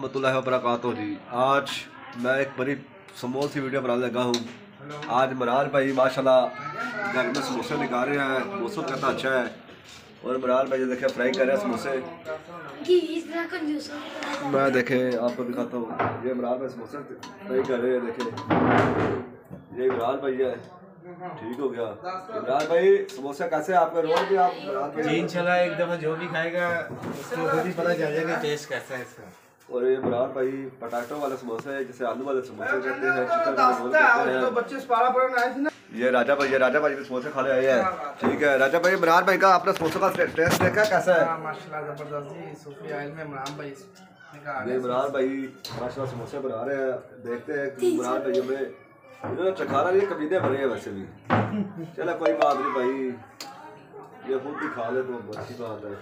रहमतुल्लाहि व बरकातुहू। जी आज मैं एक बड़ी समोल सी वीडियो बनाने लगा हूँ। आज मरार भाई माशाल्लाह घर में समोसे निकाल रहे हैं। मौसम कितना अच्छा है। और मरार भाई देखे फ्राई कर रहे हैं समोसे। मैं देखे आपको दिखाता हूँ। ये मरार भाई समोसे फ्राई कर रहे हैं देखे। ये इमरान भाई है। ठीक हो गया। इमरान भाई समोसे कैसे आपका रोल भी आप जी इंशाल्लाह एक दफ़ा जो भी खाएगा उसको खुद ही पता चल जाएगा टेस्ट कैसा है इसका। और ये इमरान भाई पटाटो वाले समोसे हैं जिसे आलू वाले समोसे कहते हैं चिकन वाले कहते हैं बच्चे सपारा पढ़ने आए थे ना। ये राजा भाई ये राजा भाई भी समोसे खाने आए हैं। ठीक है राजा भाई इमरान भाई का आपने समोसे का टेस्ट देखा कैसा है? हाँ, माशाल्लाह ज़बरदस्त जी सूफी आयल में इमरान भाई ये इमरान भाई माशाल्लाह समोसे बना रहे हैं देखते हैं इमरान भाई हमें इन्होंने चखाना ये कमीने बने हैं वैसे भी। चलो कोई बात नहीं भाई। ये खुद भी खा ले तो अच्छी बात है।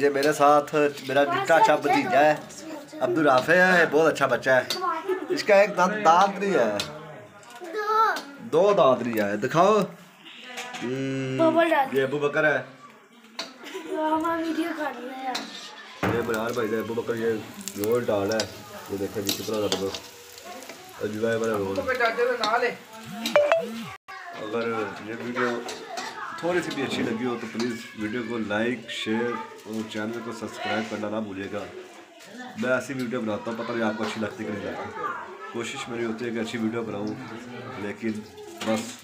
ये मेरे साथ मेरा निक्का अच्छा भतीजा है। अब्दुल राफे है बहुत अच्छा बच्चा है। इसका एक दांत दांत नहीं है। दो दांत नहीं है। दिखाओ। हम्म। ये अबू बकर है। ये बनार भाई अबू बकर ये रोल डाल है। ये देखो जी कितना ज़बरदस्त अजवाय वाला रोल। तो ले अगर ये वीडियो थोड़ी सी भी अच्छी लगी हो तो प्लीज़ वीडियो को लाइक शेयर और चैनल को सब्सक्राइब करना ना भूलिएगा। मैं ऐसी वीडियो बनाता हूँ, पता नहीं आपको अच्छी लगती कि नहीं लगती। कोशिश मेरी होती है कि अच्छी वीडियो बनाऊँ, लेकिन बस,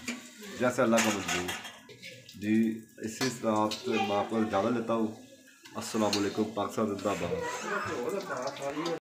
जैसे अल्लाह का मजबूर जी, इसी साथ मैं आपको ज़्यादा लेता हूँ। अस्सलाम वालेकुम पाकिस्तान जिंदाबाद।